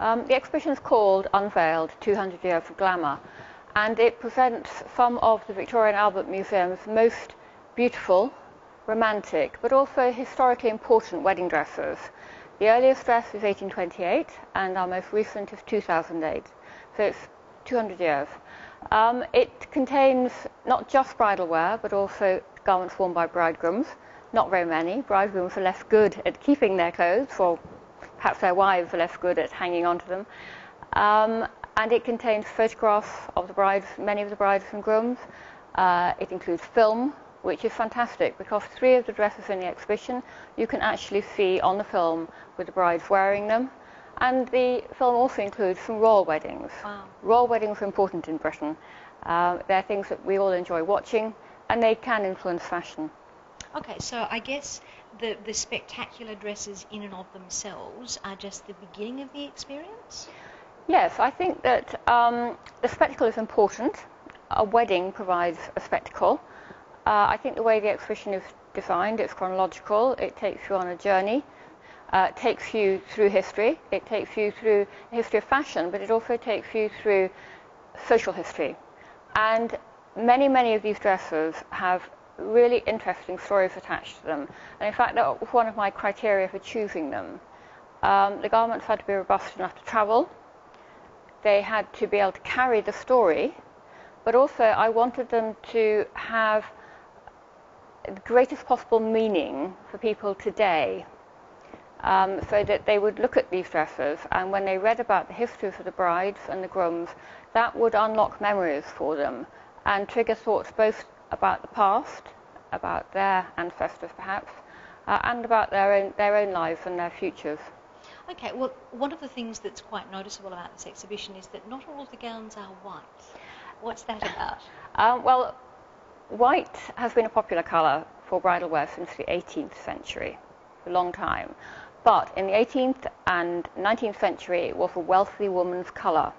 Um, the exhibition is called Unveiled 200 Years of Glamour, and it presents some of the Victoria and Albert Museum's most beautiful, romantic, but also historically important wedding dresses. The earliest dress is 1828, and our most recent is 2008. So it's 200 years. Um, it contains not just bridal wear, but also garments worn by bridegrooms. Not very many. Bridegrooms are less good at keeping their clothes, or perhaps their wives are less good at hanging on to them. Um, and it contains photographs of the brides, many of the brides and grooms. Uh, it includes film, which is fantastic because three of the dresses in the exhibition you can actually see on the film with the brides wearing them. And the film also includes some royal weddings. Wow. Royal weddings are important in Britain. Uh, they're things that we all enjoy watching, and they can influence fashion. Okay, so I guess the, the spectacular dresses in and of themselves are just the beginning of the experience? Yes, I think that um, the spectacle is important. A wedding provides a spectacle. Uh, I think the way the exhibition is designed, it's chronological. It takes you on a journey. Uh, it takes you through history. It takes you through the history of fashion, but it also takes you through social history. And many, many of these dresses have really interesting stories attached to them. And in fact, that was one of my criteria for choosing them. Um, the garments had to be robust enough to travel. They had to be able to carry the story, but also I wanted them to have the greatest possible meaning for people today. Um, so that they would look at these dresses and when they read about the histories of the brides and the grooms, that would unlock memories for them and trigger thoughts both about the past, about their ancestors perhaps, uh, and about their own, their own lives and their futures. Okay, well, one of the things that's quite noticeable about this exhibition is that not all of the gowns are white. What's that about? Um, well, white has been a popular colour for bridal wear since the 18th century, a long time. But in the 18th and 19th century, it was a wealthy woman's colour.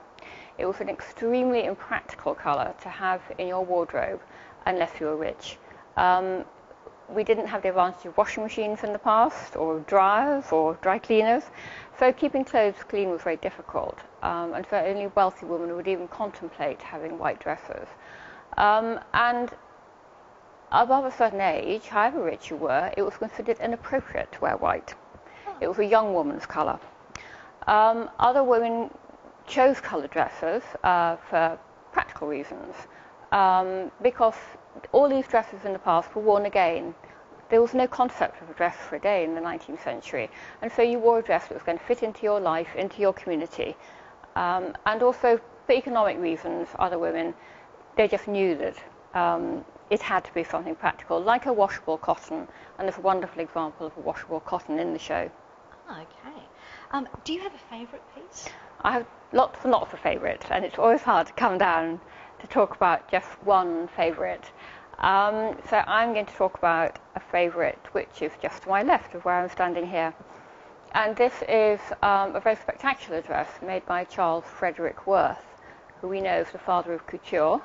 It was an extremely impractical colour to have in your wardrobe unless you were rich. Um, we didn't have the advantage of washing machines in the past, or dryers, or dry cleaners, so keeping clothes clean was very difficult, um, and so only wealthy women would even contemplate having white dresses. Um, and above a certain age, however rich you were, it was considered inappropriate to wear white. It was a young woman's colour. Um, other women chose coloured dresses uh, for practical reasons um, because all these dresses in the past were worn again. There was no concept of a dress for a day in the 19th century, and so you wore a dress that was going to fit into your life, into your community. Um, and also, for economic reasons, other women, they just knew that um, it had to be something practical, like a washable cotton, and there's a wonderful example of a washable cotton in the show. Okay. Um, do you have a favourite piece? I have lots and lots of favourites, and it's always hard to come down to talk about just one favourite. Um, so I'm going to talk about a favourite which is just to my left of where I'm standing here. And this is um, a very spectacular dress made by Charles Frederick Worth, who we know is the father of couture.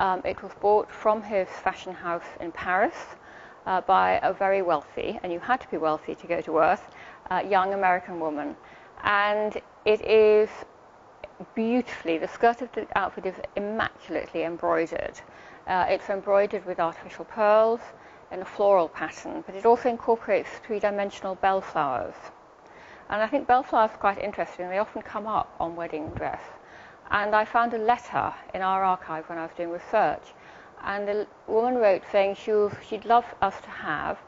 Um, it was bought from his fashion house in Paris uh, by a very wealthy, and you had to be wealthy to go to Worth, uh, young American woman. And it is beautifully, the skirt of the outfit is immaculately embroidered. Uh, it's embroidered with artificial pearls in a floral pattern, but it also incorporates three-dimensional bellflowers. And I think bellflowers are quite interesting. They often come up on wedding dress. And I found a letter in our archive when I was doing research. And the woman wrote saying she she'd love us to have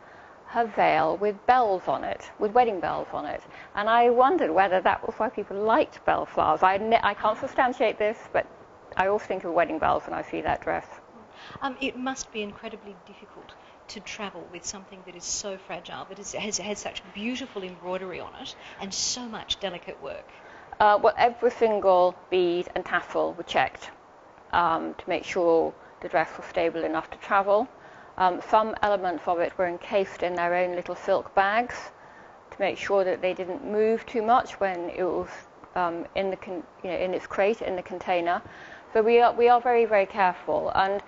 her veil with bells on it, with wedding bells on it. And I wondered whether that was why people liked bellflowers. I, ne- I can't substantiate this, but I always think of wedding bells when I see that dress. Um, it must be incredibly difficult to travel with something that is so fragile, that is, has, has such beautiful embroidery on it and so much delicate work. Uh, well, every single bead and tassel were checked um, to make sure the dress was stable enough to travel. Um, some elements of it were encased in their own little silk bags to make sure that they didn't move too much when it was um, in, the con- you know, in its crate, in the container. So we are, we are very, very careful. And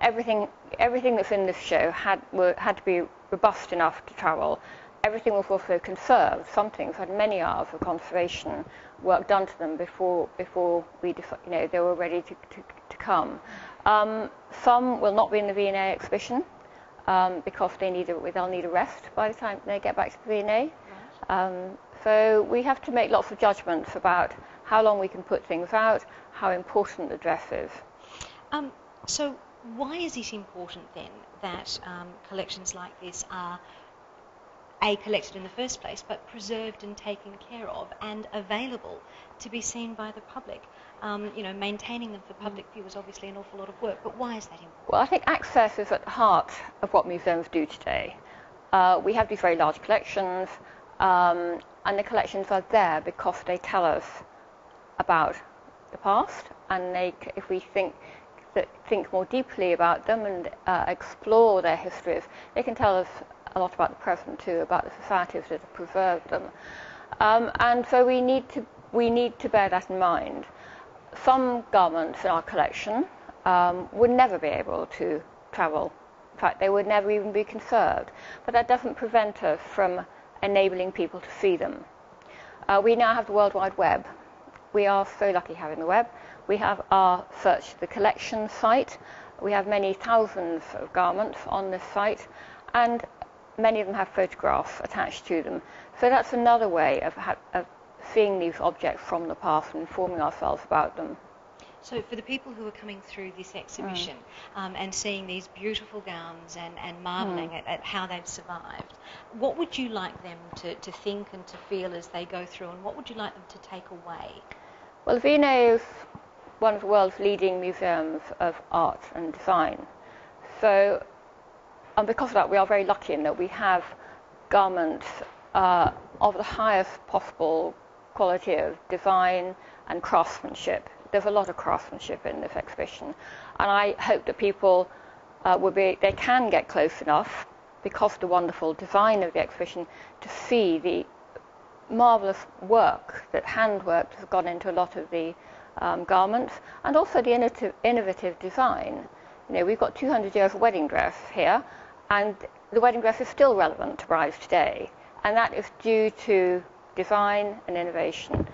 everything, everything that's in this show had, were, had to be robust enough to travel. Everything was also conserved. Some things had many hours of conservation work done to them before before we you know they were ready to, to, to come. Um, some will not be in the V&A exhibition um, because they need a, they'll need a rest by the time they get back to the V&A. Um, so we have to make lots of judgments about how long we can put things out, how important the dress is. Um, so why is it important then that um, collections like this are a collected in the first place, but preserved and taken care of and available to be seen by the public. Um, you know, maintaining them for public view is obviously an awful lot of work, but why is that important? Well, I think access is at the heart of what museums do today. Uh, we have these very large collections, um, and the collections are there because they tell us about the past, and they, if we think that think more deeply about them and uh, explore their histories, they can tell us a lot about the present too, about the societies that have preserved them. Um, and so we need to we need to bear that in mind. Some garments in our collection um, would never be able to travel. In fact, they would never even be conserved. But that doesn't prevent us from enabling people to see them. Uh, we now have the World Wide Web. We are so lucky having the web. We have our Search the Collection site. We have many thousands of garments on this site, and many of them have photographs attached to them. So that's another way of, of seeing these objects from the past and informing ourselves about them. So, for the people who are coming through this exhibition mm. um, and seeing these beautiful gowns and, and marvelling mm. at, at, how they've survived, what would you like them to, to think and to feel as they go through, and what would you like them to take away? Well, V&A is one of the world's leading museums of art and design. So, and because of that, we are very lucky in that we have garments uh, of the highest possible quality of design and craftsmanship. There's a lot of craftsmanship in this exhibition, and I hope that people uh, will be they can get close enough because of the wonderful design of the exhibition to see the marvelous work that handwork has gone into a lot of the um, garments and also the innovative, innovative design. You know, we've got 200 years of wedding dress here, and the wedding dress is still relevant to brides today, and that is due to design and innovation,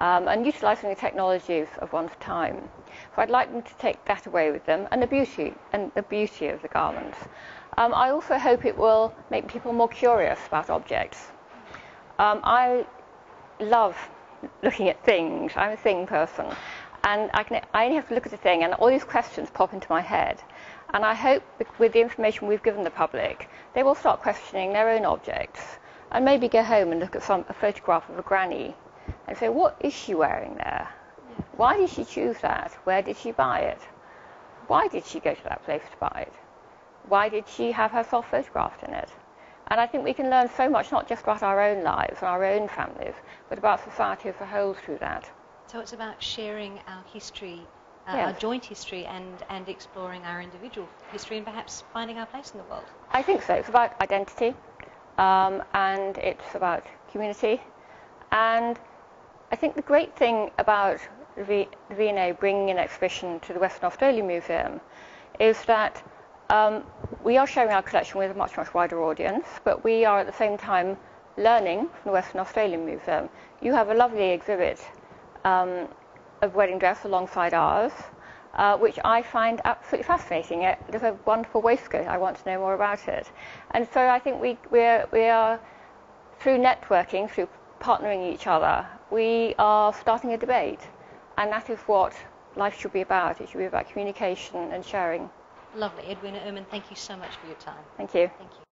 um, and utilising the technologies of one's time. So I'd like them to take that away with them, and the beauty and the beauty of the garments. Um, I also hope it will make people more curious about objects. Um, I love looking at things. I'm a thing person, and I, can, I only have to look at a thing, and all these questions pop into my head. And I hope with the information we've given the public, they will start questioning their own objects and maybe go home and look at some, a photograph of a granny and say, what is she wearing there? Why did she choose that? Where did she buy it? Why did she go to that place to buy it? Why did she have herself photographed in it? And I think we can learn so much, not just about our own lives and our own families, but about society as a whole through that. So it's about sharing our history uh, yes. our joint history and, and exploring our individual history and perhaps finding our place in the world? I think so. It's about identity um, and it's about community. And I think the great thing about the V&A bringing an exhibition to the Western Australia Museum is that um, we are sharing our collection with a much, much wider audience, but we are at the same time learning from the Western Australian Museum. You have a lovely exhibit um, of wedding dress alongside ours, uh, which I find absolutely fascinating. It, there's a wonderful waistcoat. I want to know more about it. And so I think we, we're, we are, through networking, through partnering each other, we are starting a debate. And that is what life should be about. It should be about communication and sharing. Lovely. Edwina Ehrman, thank you so much for your time. Thank you. Thank you.